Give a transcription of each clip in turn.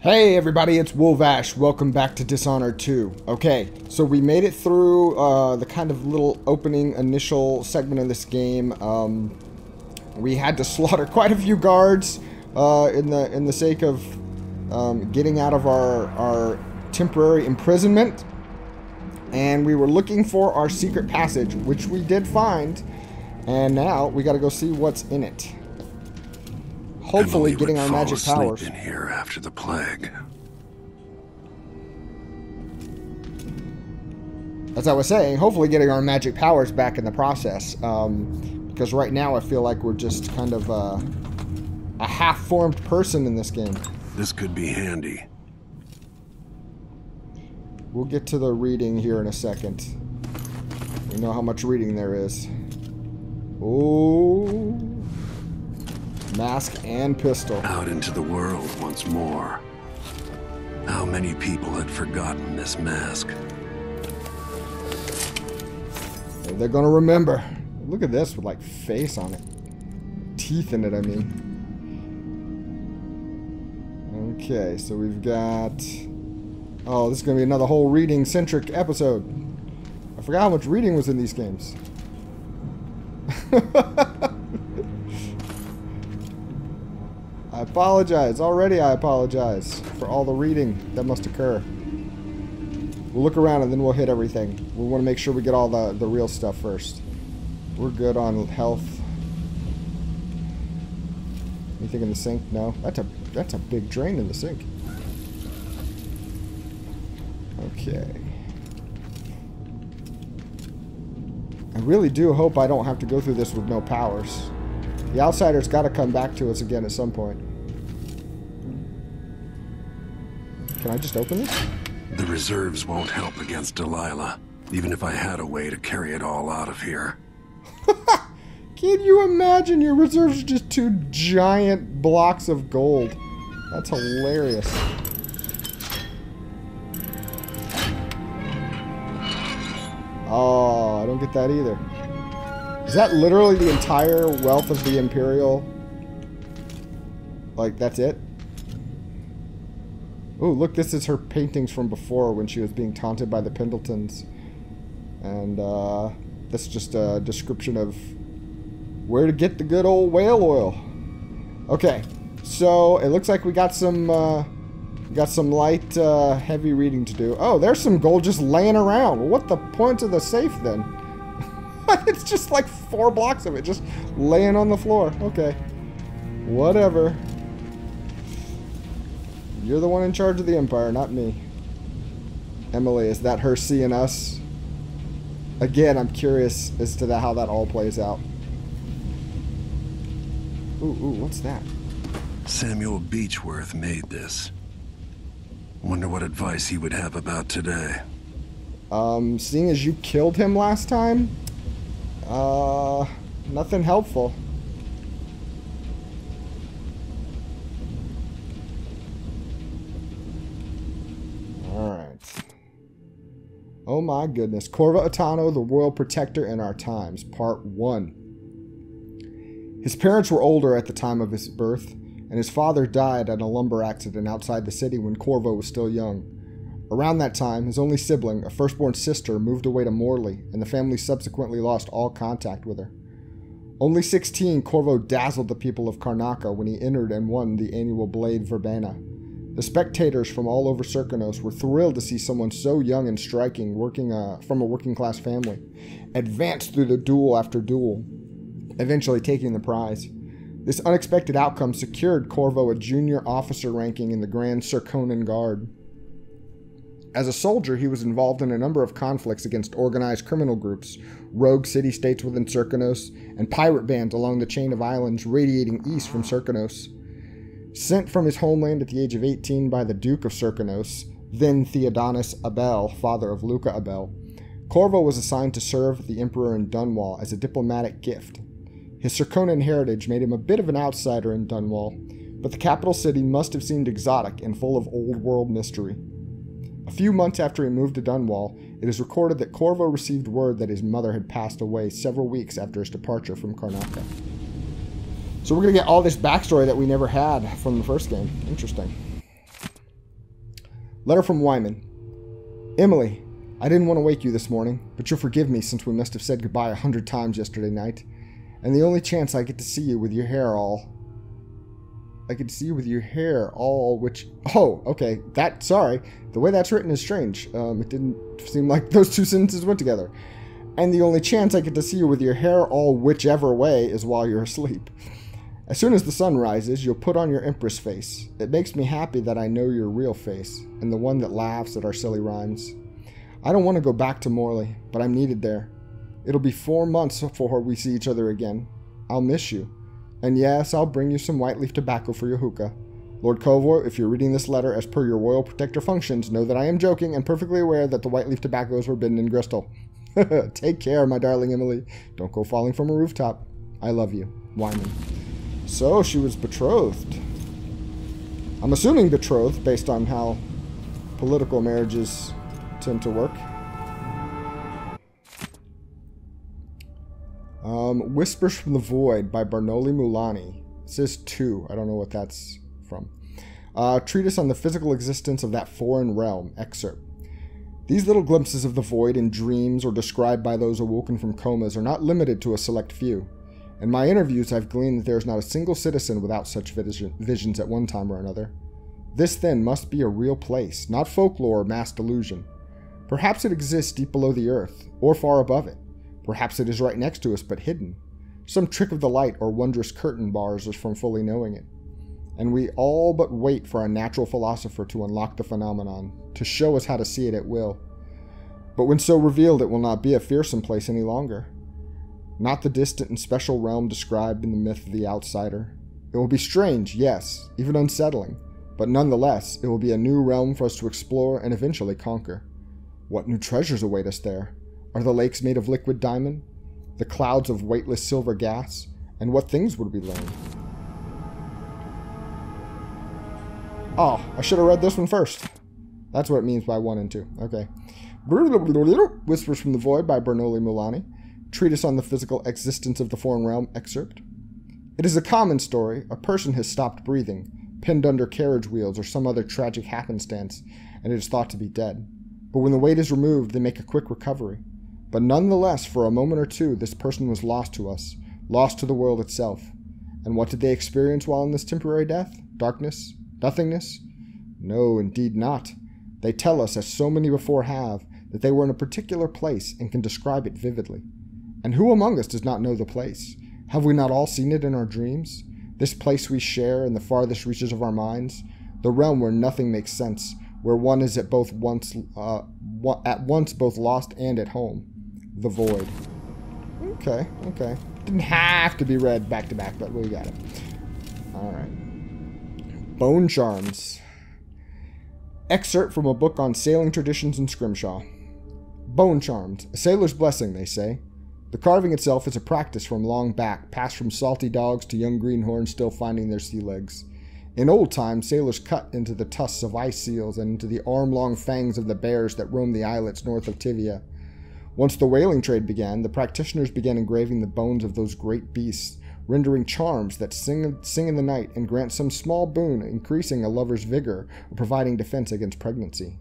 Hey everybody, it's Wolvash. Welcome back to Dishonored 2. Okay, so we made it through uh, the kind of little opening initial segment of this game. Um, we had to slaughter quite a few guards uh, in the in the sake of um, getting out of our our temporary imprisonment, and we were looking for our secret passage, which we did find, and now we got to go see what's in it hopefully getting our magic powers. in here after the plague. As I was saying, hopefully getting our magic powers back in the process. Um, because right now I feel like we're just kind of uh, a half-formed person in this game. This could be handy. We'll get to the reading here in a second. We know how much reading there is. Oh, mask and pistol. Out into the world once more. How many people had forgotten this mask? They're gonna remember. Look at this with like face on it. Teeth in it, I mean. Okay, so we've got... Oh, this is gonna be another whole reading-centric episode. I forgot how much reading was in these games. apologize. Already I apologize for all the reading that must occur. We'll look around and then we'll hit everything. We want to make sure we get all the, the real stuff first. We're good on health. Anything in the sink? No. That's a that's a big drain in the sink. Okay. I really do hope I don't have to go through this with no powers. The outsider's got to come back to us again at some point. Can I just open this? The reserves won't help against Delilah, even if I had a way to carry it all out of here. Can you imagine your reserves are just two giant blocks of gold? That's hilarious. Oh, I don't get that either. Is that literally the entire wealth of the Imperial? Like, that's it? Oh, look, this is her paintings from before when she was being taunted by the Pendletons. And, uh, that's just a description of where to get the good old whale oil. Okay, so it looks like we got some, uh, got some light, uh, heavy reading to do. Oh, there's some gold just laying around. What the point of the safe then? it's just like four blocks of it just laying on the floor. Okay, whatever. You're the one in charge of the Empire, not me. Emily, is that her seeing us? Again, I'm curious as to the, how that all plays out. Ooh, ooh, what's that? Samuel Beechworth made this. Wonder what advice he would have about today. Um, seeing as you killed him last time, uh, nothing helpful. Alright. Oh my goodness. Corvo Attano, the Royal Protector in Our Times, Part 1. His parents were older at the time of his birth, and his father died in a lumber accident outside the city when Corvo was still young. Around that time, his only sibling, a firstborn sister, moved away to Morley, and the family subsequently lost all contact with her. Only 16, Corvo dazzled the people of Karnaca when he entered and won the annual Blade Verbena. The spectators from all over Serkonos were thrilled to see someone so young and striking, working uh, from a working class family, advance through the duel after duel, eventually taking the prize. This unexpected outcome secured Corvo a junior officer ranking in the Grand Serkonan Guard. As a soldier, he was involved in a number of conflicts against organized criminal groups, rogue city states within Serkonos, and pirate bands along the chain of islands radiating east from Serkonos. Sent from his homeland at the age of 18 by the Duke of Serkonos, then Theodanis Abele, father of Luca Abele, Corvo was assigned to serve the Emperor in Dunwall as a diplomatic gift. His Serkonan heritage made him a bit of an outsider in Dunwall, but the capital city must have seemed exotic and full of old world mystery. A few months after he moved to Dunwall, it is recorded that Corvo received word that his mother had passed away several weeks after his departure from Karnaca. So we're going to get all this backstory that we never had from the first game. Interesting. Letter from Wyman. Emily, I didn't want to wake you this morning, but you'll forgive me since we must have said goodbye a hundred times yesterday night. And the only chance I get to see you with your hair all. I get to see you with your hair all, which. Oh, okay. That. Sorry. The way that's written is strange. Um, it didn't seem like those two sentences went together. And the only chance I get to see you with your hair all whichever way is while you're asleep. As soon as the sun rises, you'll put on your empress face. It makes me happy that I know your real face, and the one that laughs at our silly rhymes. I don't want to go back to Morley, but I'm needed there. It'll be four months before we see each other again. I'll miss you. And yes, I'll bring you some white leaf tobacco for your hookah. Lord Corvo, if you're reading this letter as per your royal protector functions, know that I am joking and perfectly aware that the white leaf tobacco is forbidden in Gristol. Take care, my darling Emily. Don't go falling from a rooftop. I love you. Wyman. So she was betrothed. I'm assuming betrothed based on how political marriages tend to work. Um, Whispers from the Void by Barnoli Mulani. It says two. I don't know what that's from. Uh, treatise on the physical existence of that foreign realm. Excerpt. These little glimpses of the void in dreams or described by those awoken from comas are not limited to a select few. In my interviews, I've gleaned that there is not a single citizen without such visions at one time or another. This, then, must be a real place, not folklore or mass delusion. Perhaps it exists deep below the earth, or far above it. Perhaps it is right next to us, but hidden. Some trick of the light or wondrous curtain bars us from fully knowing it. And we all but wait for a natural philosopher to unlock the phenomenon, to show us how to see it at will. But when so revealed, it will not be a fearsome place any longer not the distant and special realm described in the myth of the outsider. It will be strange, yes, even unsettling, but nonetheless, it will be a new realm for us to explore and eventually conquer. What new treasures await us there? Are the lakes made of liquid diamond? The clouds of weightless silver gas? And what things would we learn? Oh, I should have read this one first. That's what it means by 1 and 2. Okay. Whispers from the Void by Bernoulli Mulani. Treatise on the Physical Existence of the Foreign Realm excerpt. It is a common story. A person has stopped breathing, pinned under carriage wheels or some other tragic happenstance, and it is thought to be dead. But when the weight is removed, they make a quick recovery. But nonetheless, for a moment or two, this person was lost to us, lost to the world itself. And what did they experience while in this temporary death? Darkness? Nothingness? No, indeed not. They tell us, as so many before have, that they were in a particular place and can describe it vividly. And who among us does not know the place? Have we not all seen it in our dreams? This place we share in the farthest reaches of our minds, the realm where nothing makes sense, where one is at both once uh, at once both lost and at home, the void. Okay, okay. Didn't have to be read back to back, but we got it. All right. Bone charms. Excerpt from a book on sailing traditions in Scrimshaw. Bone charms, a sailor's blessing, they say. The carving itself is a practice from long back, passed from salty dogs to young greenhorns still finding their sea legs. In old times, sailors cut into the tusks of ice seals and into the arm long fangs of the bears that roam the islets north of Tyvia. Once the whaling trade began, the practitioners began engraving the bones of those great beasts, rendering charms that sing, sing in the night and grant some small boon, increasing a lover's vigor or providing defense against pregnancy.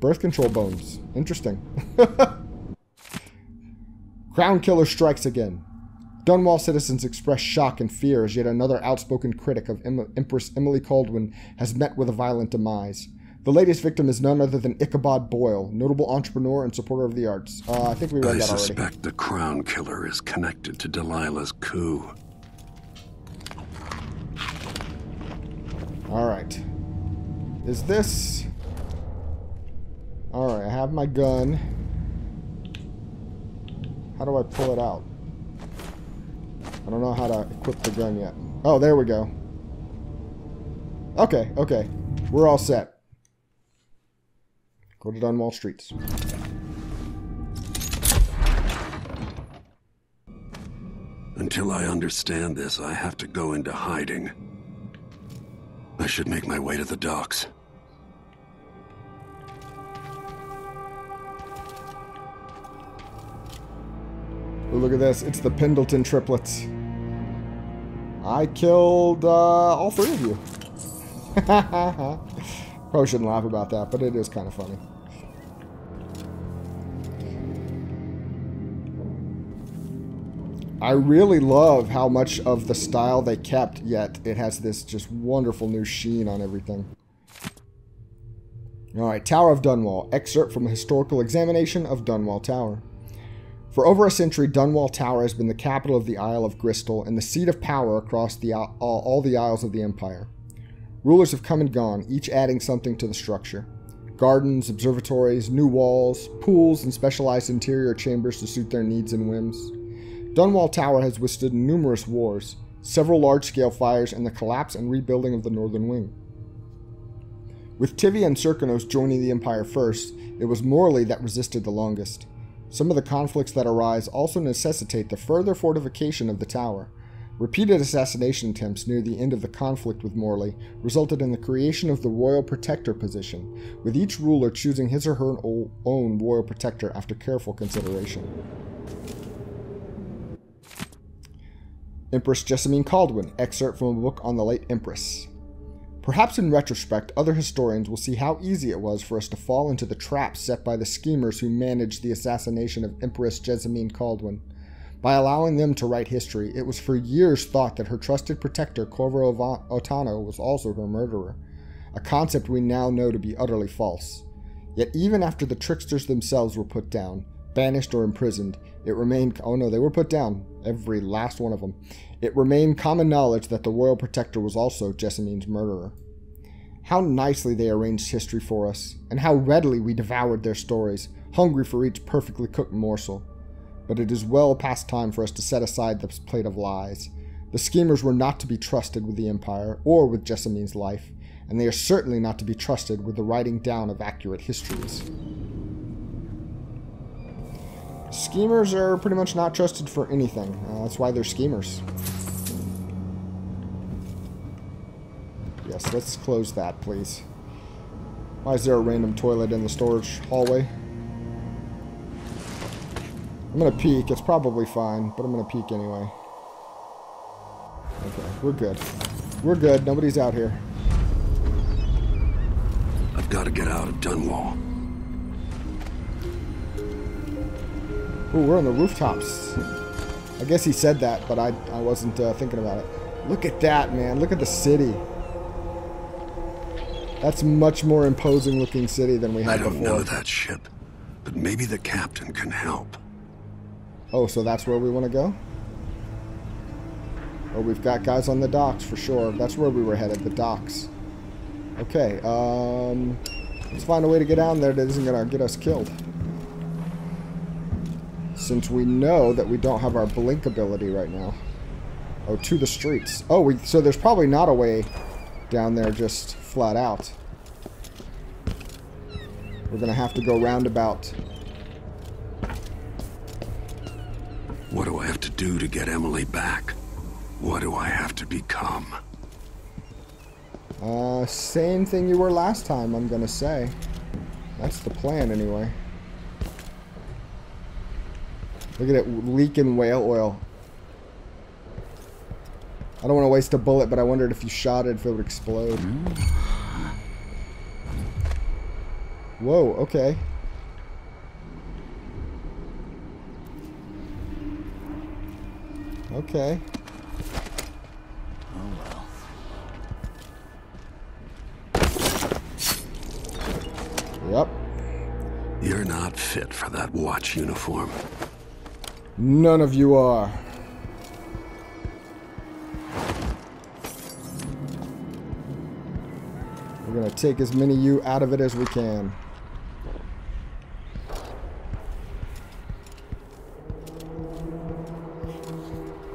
Birth control bones. Interesting. Crown Killer strikes again. Dunwall citizens express shock and fear as yet another outspoken critic of em Empress Emily Kaldwin has met with a violent demise. The latest victim is none other than Ichabod Boyle, notable entrepreneur and supporter of the arts. Uh, I think we read I that already. I suspect the Crown Killer is connected to Delilah's coup. Alright. Is this... Alright, I have my gun. How do I pull it out? I don't know how to equip the gun yet. Oh, there we go. Okay, okay. We're all set. Go to Dunwall Streets. Until I understand this, I have to go into hiding. I should make my way to the docks. Ooh, look at this. It's the Pendleton triplets. I killed uh, all three of you. Probably shouldn't laugh about that, but it is kind of funny. I really love how much of the style they kept, yet it has this just wonderful new sheen on everything. Alright, Tower of Dunwall. Excerpt from a historical examination of Dunwall Tower. For over a century, Dunwall Tower has been the capital of the Isle of Gristol and the seat of power across the, all, all the isles of the Empire. Rulers have come and gone, each adding something to the structure. Gardens, observatories, new walls, pools, and specialized interior chambers to suit their needs and whims. Dunwall Tower has withstood numerous wars, several large-scale fires, and the collapse and rebuilding of the northern wing. With Tyvia joining the Empire first, it was Morley that resisted the longest. Some of the conflicts that arise also necessitate the further fortification of the tower. Repeated assassination attempts near the end of the conflict with Morley resulted in the creation of the Royal Protector position, with each ruler choosing his or her own Royal Protector after careful consideration. Empress Jessamine Kaldwin, excerpt from a book on the late Empress. Perhaps in retrospect, other historians will see how easy it was for us to fall into the traps set by the schemers who managed the assassination of Empress Jessamine Kaldwin. By allowing them to write history, it was for years thought that her trusted protector Corvo Attano was also her murderer, a concept we now know to be utterly false. Yet even after the tricksters themselves were put down, banished or imprisoned, it remained oh no, they were put down, every last one of them. It remained common knowledge that the royal protector was also Jessamine's murderer. How nicely they arranged history for us, and how readily we devoured their stories, hungry for each perfectly cooked morsel. But it is well past time for us to set aside this plate of lies. The schemers were not to be trusted with the Empire or with Jessamine's life, and they are certainly not to be trusted with the writing down of accurate histories. Schemers are pretty much not trusted for anything. Uh, that's why they're schemers. Yes, let's close that, please. Why is there a random toilet in the storage hallway? I'm gonna peek. It's probably fine, but I'm gonna peek anyway. Okay, we're good. We're good. Nobody's out here. I've got to get out of Dunwall. Ooh, we're on the rooftops. I guess he said that, but I, I wasn't uh, thinking about it. Look at that, man. Look at the city. That's much more imposing looking city than we had before. I don't before. know that ship, but maybe the captain can help. Oh, so that's where we want to go? Oh, we've got guys on the docks for sure. That's where we were headed, the docks. Okay, um... Let's find a way to get down there that isn't going to get us killed since we know that we don't have our blink ability right now. Oh, to the streets. Oh, we, so there's probably not a way down there just flat out. We're going to have to go roundabout. What do I have to do to get Emily back? What do I have to become? Uh, same thing you were last time, I'm going to say. That's the plan, anyway. Look at it leaking whale oil. I don't want to waste a bullet, but I wondered if you shot it, if it would explode. Whoa, okay. Okay. Oh well. Yep. You're not fit for that watch uniform. None of you are. We're going to take as many you out of it as we can.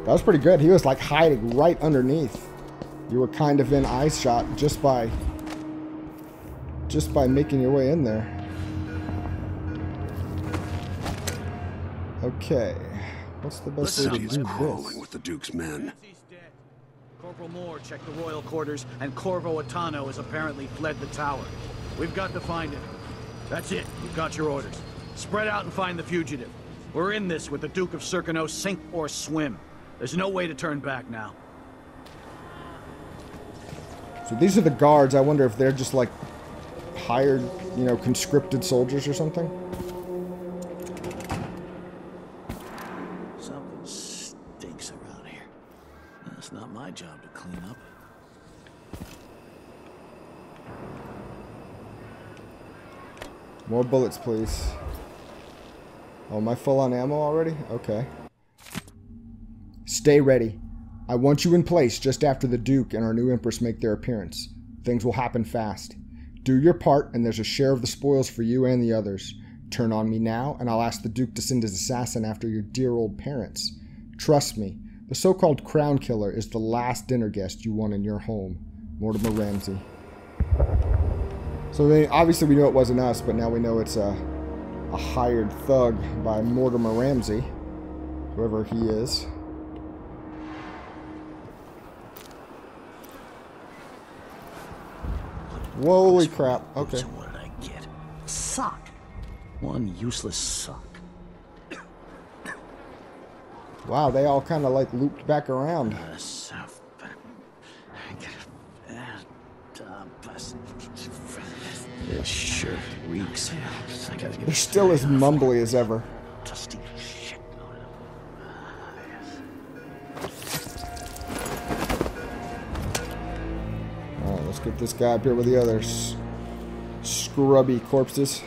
That was pretty good. He was like hiding right underneath. You were kind of in eye shot just by just by making your way in there. Okay. What's the best way to do this? crawling with the Duke's men. Corporal Moore checked the royal quarters, and Corvo Attano has apparently fled the tower. We've got to find him. That's it. You've got your orders. Spread out and find the fugitive. We're in this with the Duke of Serkonos, sink or swim. There's no way to turn back now. So these are the guards. I wonder if they're just like hired, you know, conscripted soldiers or something? Something stinks around here. It's not my job to clean up. More bullets, please. Oh, am I full on ammo already? Okay. Stay ready. I want you in place just after the Duke and our new Empress make their appearance. Things will happen fast. Do your part, and there's a share of the spoils for you and the others. Turn on me now, and I'll ask the Duke to send his assassin after your dear old parents. Trust me, the so called Crown Killer is the last dinner guest you want in your home. Mortimer Ramsey. So they, obviously we know it wasn't us, but now we know it's a, a hired thug by Mortimer Ramsey, whoever he is. Holy crap. Okay. What did I get? Sock. One useless sock. Wow, they all kind of like looped back around. Uh, This shirt reeks. They're still as mumbly as ever. dusty shit. Alright, let's get this guy up here with the others. Scrubby corpses.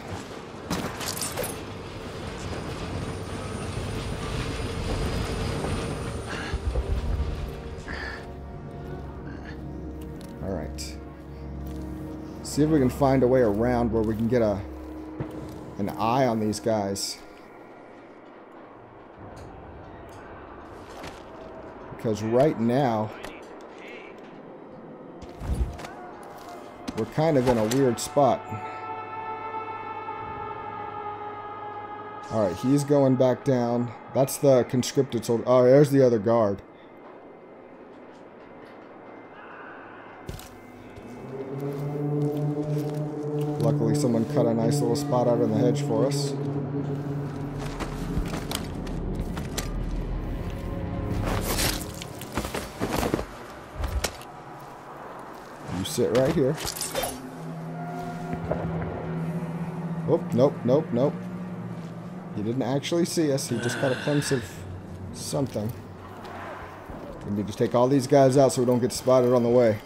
See if we can find a way around where we can get a an eye on these guys. Because right now we're kind of in a weird spot. Alright, he's going back down. That's the conscripted soldier. Oh, there's the other guard. Luckily, someone cut a nice little spot out in the hedge for us. You sit right here. Oh, nope, nope, nope. He didn't actually see us. He just got a glimpse of something. We need to take all these guys out so we don't get spotted on the way.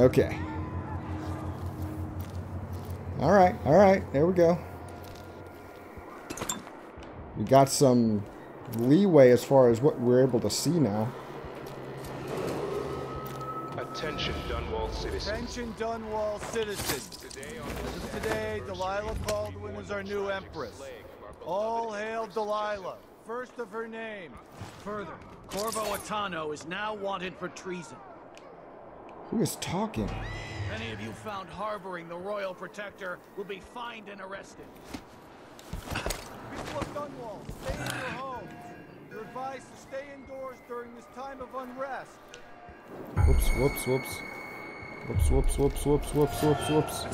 Okay. Alright, alright. There we go. We got some leeway as far as what we're able to see now. Attention, Dunwall citizens. Attention Dunwall citizens. As of today, Delilah Kaldwin is our new empress. All hail Delilah, first of her name. Further, Corvo Attano is now wanted for treason. Who is talking? Any of you found harboring the royal protector will be fined and arrested. People of Dunwall, stay in your homes. You're advised to stay indoors during this time of unrest. Whoops, whoops, whoops. Whoops, whoops, whoops, whoops, whoops, whoops, whoops.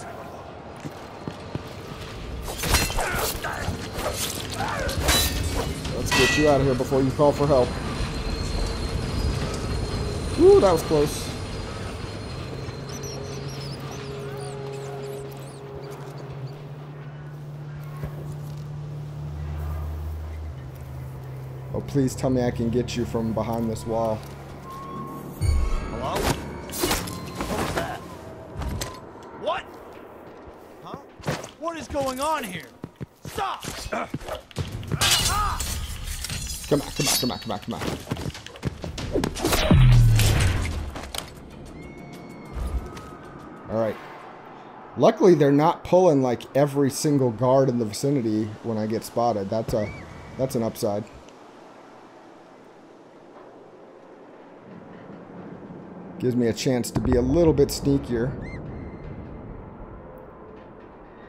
Let's get you out of here before you call for help. Ooh, that was close. Oh, please tell me I can get you from behind this wall. Hello? What was that? What? Huh? What is going on here? Stop! Come on, come on, come on, come on, come on. Alright. Luckily, they're not pulling like every single guard in the vicinity when I get spotted. That's a that's an upside. Gives me a chance to be a little bit sneakier.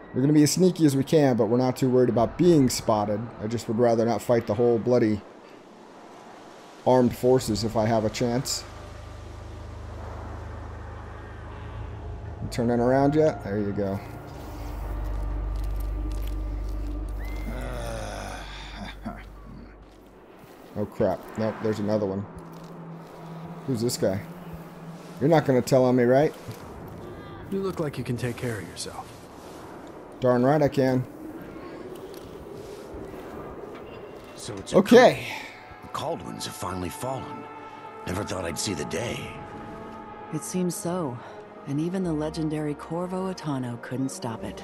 We're going to be as sneaky as we can, but we're not too worried about being spotted. I just would rather not fight the whole bloody armed forces if I have a chance. Turning around yet? There you go. Oh crap. Nope, there's another one. Who's this guy? You're not gonna tell on me, right? You look like you can take care of yourself. Darn right I can. So it's Okay. The Kaldwins have finally fallen. Never thought I'd see the day. It seems so. And even the legendary Corvo Attano couldn't stop it.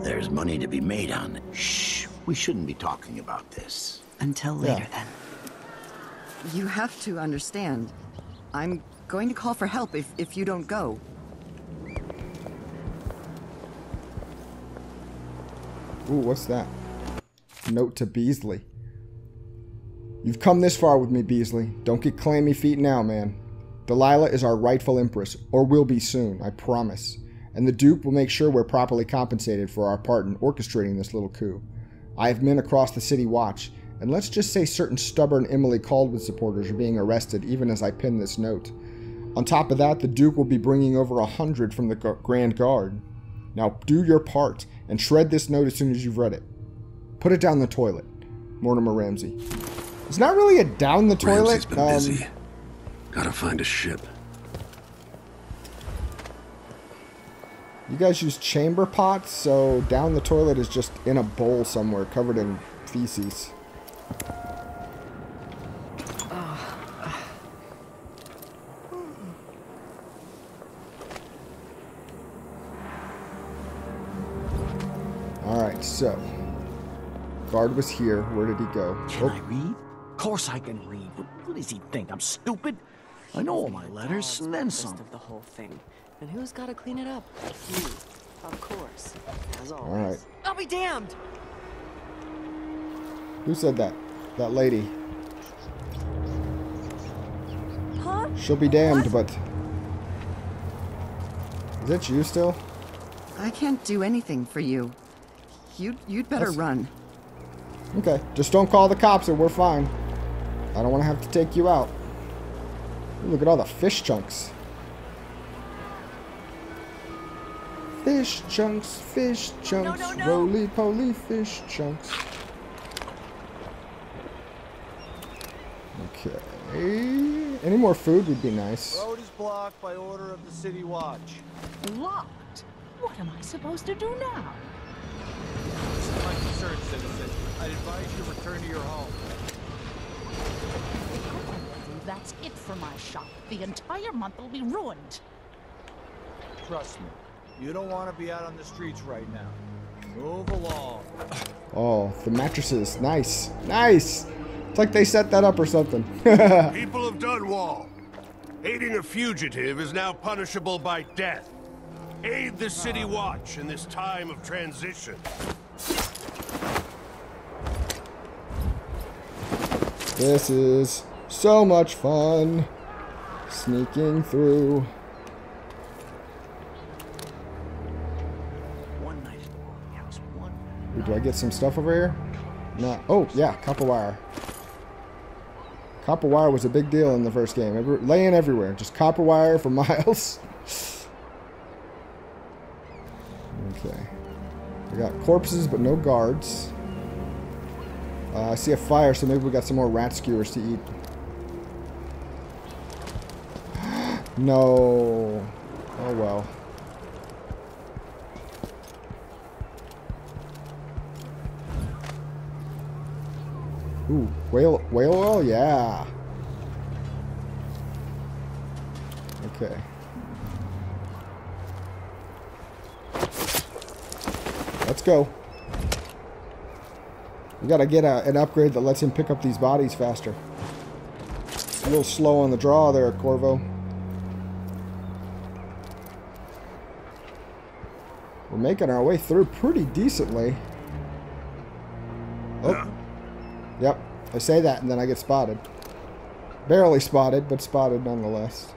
There's money to be made on it. Shh. We shouldn't be talking about this. Until later, Yeah. then. You have to understand. I'm going to call for help if, if you don't go. Ooh, what's that? Note to Beasley. You've come this far with me, Beasley. Don't get clammy feet now, man. Delilah is our rightful empress, or will be soon, I promise. And the Duke will make sure we're properly compensated for our part in orchestrating this little coup. I have men across the city watch, and let's just say certain stubborn Emily Kaldwin supporters are being arrested even as I pen this note. On top of that, the Duke will be bringing over a hundred from the Grand Guard. Now do your part and shred this note as soon as you've read it. Put it down the toilet. Mortimer Ramsey. It's not really a down the toilet. Ramsey's been um, busy. Gotta find a ship. You guys use chamber pots, so down the toilet is just in a bowl somewhere covered in feces. So. Guard was here. Where did he go? Can Oh, I read? Of course I can read. What, what does he think? I'm stupid? I know all my letters and then some. of the whole thing. And who's got to clean it up? You. Of course. As always. Alright. I'll be damned! Who said that? That lady. Huh? She'll be damned, but. Is that you still? I can't do anything for you. You'd, you'd better That's- run. Okay, just don't call the cops and we're fine. I don't want to have to take you out. Ooh, Look at all the fish chunks. Fish chunks, fish chunks, no, no. roly poly fish chunks. Okay. Any more food would be nice. Road is blocked by order of the City Watch. Locked? What am I supposed to do now? This is citizen. I'd advise you to return to your home. That's it for my shop. The entire month will be ruined. Trust me. You don't want to be out on the streets right now. Move along. Oh, the mattresses. Nice. Nice. It's like they set that up or something. People of Dunwall, aiding a fugitive is now punishable by death. Aid the City Watch in this time of transition. This is so much fun. Sneaking through. One night at the White House. One. Ooh, do I get some stuff over here? No. Oh, yeah, copper wire. Copper wire was a big deal in the first game. Every, laying everywhere. Just copper wire for miles. okay. We got corpses, but no guards. Uh, I see a fire, so maybe we got some more rat skewers to eat. no. Oh well. Ooh, whale, whale oil? Yeah. Okay. Let's go. We gotta get a, an upgrade that lets him pick up these bodies faster. A little slow on the draw there, Corvo. We're making our way through pretty decently. Oh. Yep, I say that and then I get spotted. Barely spotted, but spotted nonetheless.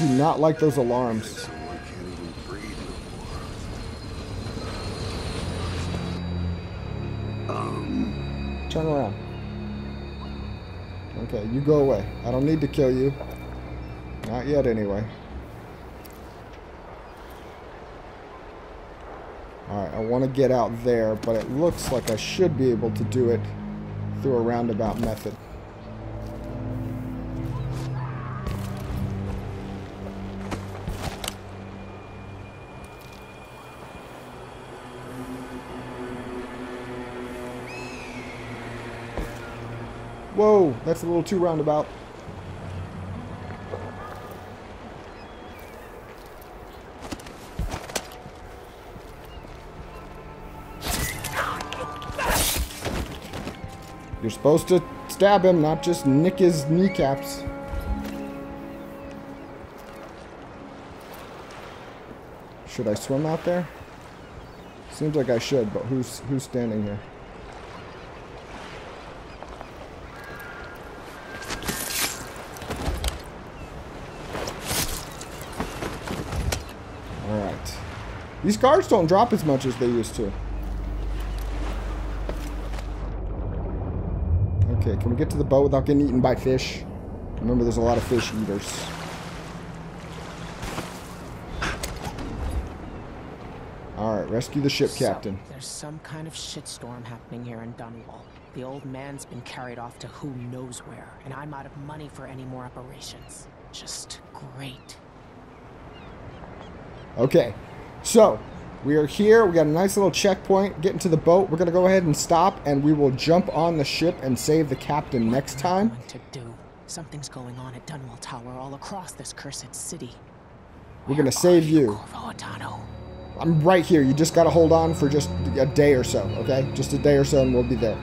Do not like those alarms. Um, Turn around. Okay, you go away. I don't need to kill you. Not yet, anyway. Alright, I want to get out there, but it looks like I should be able to do it through a roundabout method. That's a little too roundabout. You're supposed to stab him, not just nick his kneecaps. Should I swim out there? Seems like I should, but who's who's standing here? Alright. These guards don't drop as much as they used to. Okay, can we get to the boat without getting eaten by fish? Remember, there's a lot of fish eaters. Alright, rescue the ship captain. So, there's some kind of shitstorm happening here in Dunwall. The old man's been carried off to who knows where, and I'm out of money for any more operations. Just great. Okay, so we are here. We got a nice little checkpoint. Getting to the boat. We're gonna go ahead and stop, and we will jump on the ship and save the captain next time. To do something's going on at Dunwall Tower, all across this cursed city. We're gonna save you. I'm right here. You just gotta hold on for just a day or so. Okay, just a day or so, and we'll be there.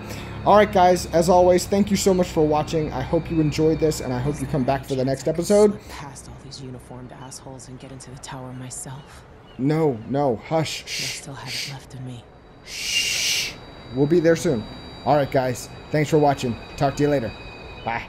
All right, guys. As always, thank you so much for watching. I hope you enjoyed this, and I hope you come back for the next episode. Past all these uniformed assholes and get into the tower myself. No, no, hush. I still have it left in me. Shh. We'll be there soon. All right, guys. Thanks for watching. Talk to you later. Bye.